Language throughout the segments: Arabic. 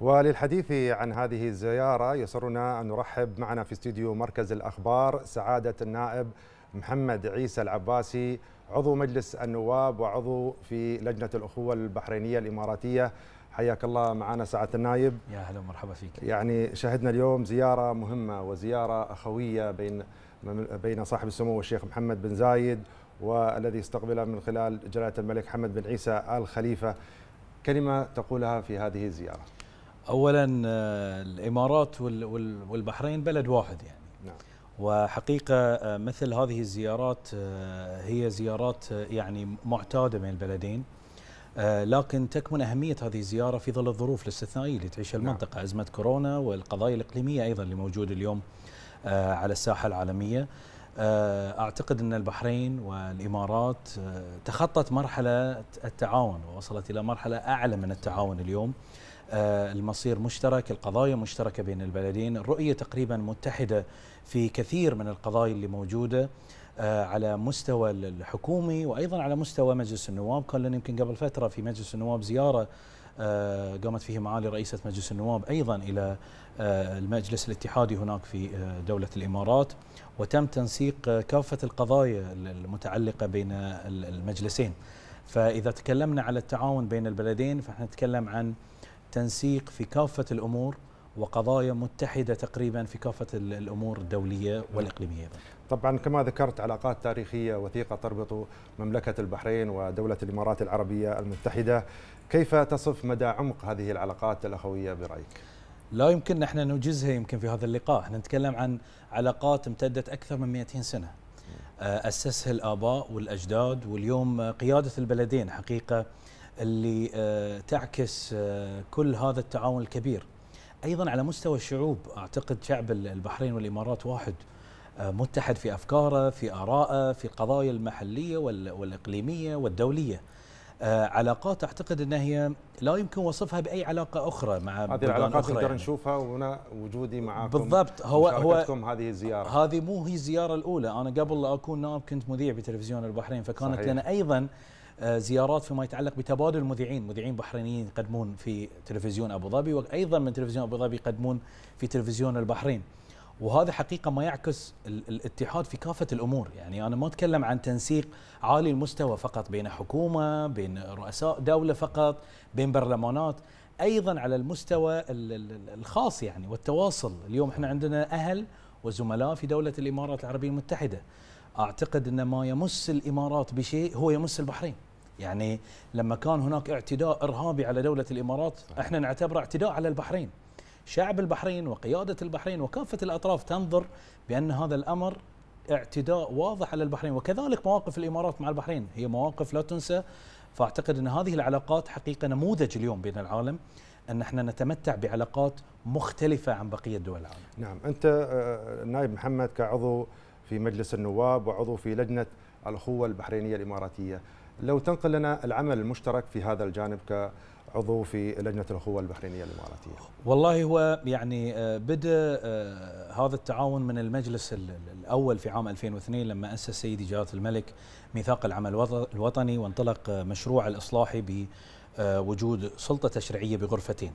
وللحديث عن هذه الزيارة يسرنا أن نرحب معنا في استديو مركز الأخبار سعادة النائب محمد عيسى العباسي عضو مجلس النواب وعضو في لجنة الأخوة البحرينية الإماراتية. حياك الله معنا سعادة النايب يا هلا ومرحبا فيك. يعني شهدنا اليوم زيارة مهمة وزيارة أخوية بين بين صاحب السمو الشيخ محمد بن زايد والذي استقبله من خلال جلالة الملك حمد بن عيسى آل خليفة. كلمة تقولها في هذه الزيارة. اولا آه، الإمارات والبحرين بلد واحد يعني نعم. وحقيقة آه، مثل هذه الزيارات آه، هي زيارات يعني معتادة بين البلدين لكن تكمن أهمية هذه الزيارة في ظل الظروف الاستثنائية اللي تعيشها نعم. المنطقة نعم. أزمة كورونا والقضايا الإقليمية أيضا اللي موجودة اليوم على الساحة العالمية أعتقد أن البحرين والإمارات تخطت مرحلة التعاون ووصلت إلى مرحلة أعلى من التعاون اليوم. آه، المصير مشترك القضايا مشتركة بين البلدين الرؤية تقريبا متحدة في كثير من القضايا اللي موجودة آه، على مستوى الحكومي وأيضا على مستوى مجلس النواب. كان لنا يمكن قبل فترة في مجلس النواب زيارة آه، قامت فيه معالي رئيسة مجلس النواب أيضا إلى المجلس الاتحادي هناك في دولة الإمارات وتم تنسيق كافة القضايا المتعلقة بين المجلسين. فإذا تكلمنا على التعاون بين البلدين فنحن نتكلم عن تنسيق في كافة الأمور وقضايا متحدة تقريبا في كافة الأمور الدولية والإقليمية. طبعا كما ذكرت علاقات تاريخية وثيقة تربط مملكة البحرين ودولة الإمارات العربية المتحدة كيف تصف مدى عمق هذه العلاقات الأخوية برأيك؟ لا يمكن نحن نوجزها يمكن في هذا اللقاء. إحنا نتكلم عن علاقات امتدت أكثر من 200 سنة. آه، أسسها الآباء والأجداد واليوم قيادة البلدين حقيقة اللي آه، تعكس آه، كل هذا التعاون الكبير. أيضا على مستوى الشعوب أعتقد شعب البحرين والإمارات واحد. متحد في أفكاره في آرائه في القضايا المحلية والإقليمية والدولية. علاقات أعتقد انها هي لا يمكن وصفها بأي علاقة أخرى مع هذه العلاقات نقدر يعني. نشوفها وهنا وجودي معكم بالضبط. هو هو هذه الزيارة. هذه مو هي الزيارة الأولى. أنا قبل لا أكون نائب كنت مذيع بتلفزيون البحرين فكانت صحيح. لنا أيضا آه، زيارات فيما يتعلق بتبادل المذيعين. مذيعين بحرينيين يقدمون في تلفزيون أبو ظبي وأيضا من تلفزيون أبو ظبي يقدمون في تلفزيون البحرين. وهذا حقيقة ما يعكس الاتحاد في كافة الأمور. يعني أنا ما أتكلم عن تنسيق عالي المستوى فقط بين حكومة بين رؤساء دولة فقط بين برلمانات. أيضا على المستوى الخاص يعني والتواصل. اليوم إحنا عندنا أهل وزملاء في دولة الإمارات العربية المتحدة. أعتقد إن ما يمس الإمارات بشيء هو يمس البحرين. يعني لما كان هناك اعتداء إرهابي على دولة الإمارات إحنا نعتبره اعتداء على البحرين. شعب البحرين وقيادة البحرين وكافة الأطراف تنظر بأن هذا الأمر اعتداء واضح على البحرين. وكذلك مواقف الإمارات مع البحرين هي مواقف لا تنسى. فأعتقد أن هذه العلاقات حقيقة نموذج اليوم بين العالم أن إحنا نتمتع بعلاقات مختلفة عن بقية دول العالم. نعم، أنت آه، نائب محمد كعضو في مجلس النواب وعضو في لجنة الاخوه البحرينية الإماراتية، لو تنقل لنا العمل المشترك في هذا الجانب كعضو في لجنة الأخوة البحرينية الإماراتية. والله هو يعني آه، بدأ آه، هذا التعاون من المجلس الأول في عام 2002 لما أسس سيدي جلالة الملك ميثاق العمل الوطني وانطلق آه، مشروع الإصلاحي بوجود سلطة تشريعية بغرفتين.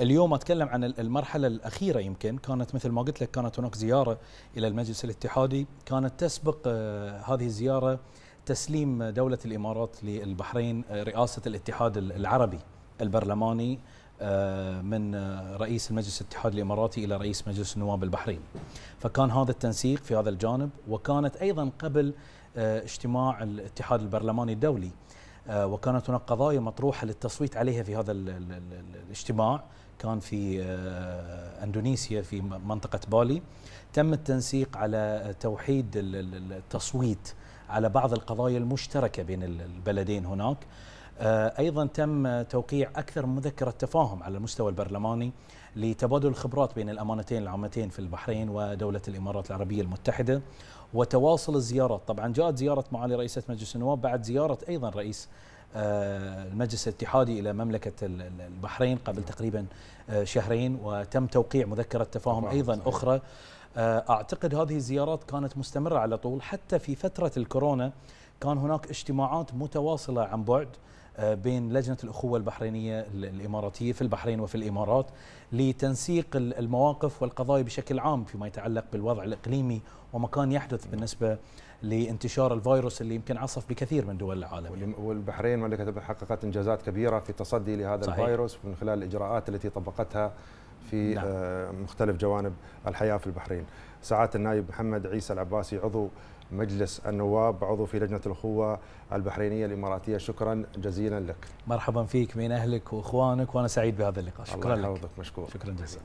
اليوم أتكلم عن المرحلة الأخيرة يمكن كانت مثل ما قلت لك كانت هناك زيارة إلى المجلس الاتحادي. كانت تسبق هذه الزيارة تسليم دولة الإمارات للبحرين رئاسة الاتحاد العربي. البرلماني آه، من آه، رئيس المجلس الاتحاد الإماراتي إلى رئيس مجلس النواب البحرين. فكان هذا التنسيق في هذا الجانب وكانت أيضا قبل اجتماع الاتحاد البرلماني الدولي. وكانت هناك قضايا مطروحة للتصويت عليها في هذا الاجتماع. كان في إندونيسيا في منطقة بالي. تم التنسيق على توحيد التصويت على بعض القضايا المشتركة بين البلدين هناك. آه، أيضا تم توقيع أكثر من مذكرة تفاهم على المستوى البرلماني لتبادل الخبرات بين الأمانتين العامتين في البحرين ودولة الإمارات العربية المتحدة وتواصل الزيارات. طبعا جاءت زيارة معالي رئيسة مجلس النواب بعد زيارة أيضا رئيس آه، المجلس الاتحادي إلى مملكة البحرين قبل تقريبا آه، شهرين وتم توقيع مذكرة تفاهم أيضا أخرى. آه، أعتقد هذه الزيارات كانت مستمرة على طول. حتى في فترة الكورونا كان هناك اجتماعات متواصلة عن بعد. بين لجنة الأخوة البحرينية الإماراتية في البحرين وفي الإمارات لتنسيق المواقف والقضايا بشكل عام فيما يتعلق بالوضع الإقليمي وما كان يحدث بالنسبة لانتشار الفيروس اللي يمكن عصف بكثير من دول العالم والبحرين مملكة حققت إنجازات كبيرة في التصدي لهذا صحيح. الفيروس من خلال الإجراءات التي طبقتها في نعم. آه، مختلف جوانب الحياة في البحرين سعادة النائب محمد عيسى العباسي عضو مجلس النواب عضو في لجنة الأخوة البحرينية الإماراتية. شكرا جزيلا لك. مرحبا فيك من أهلك وإخوانك وأنا سعيد بهذا اللقاء. شكرا الله لك مشكور. شكرا جزيلا.